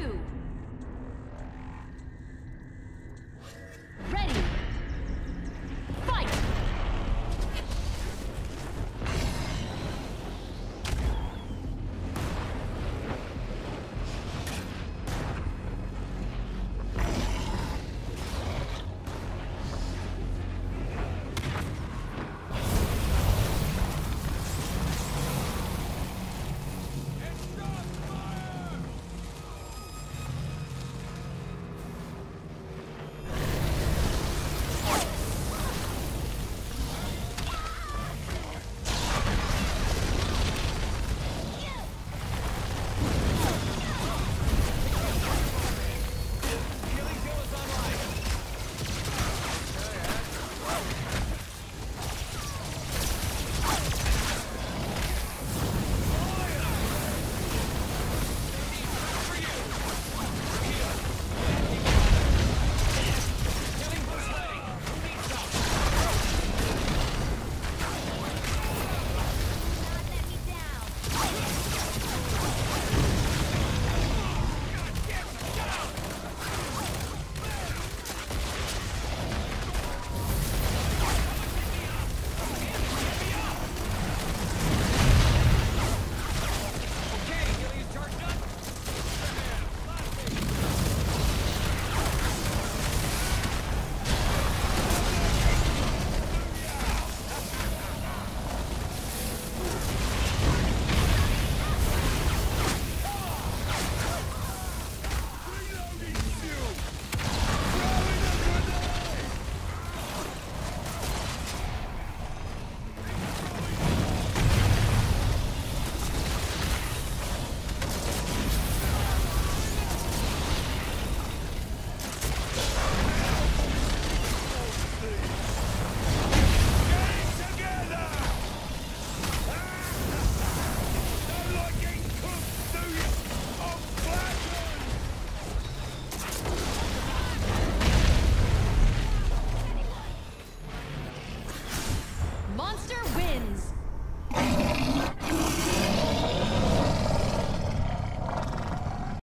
two.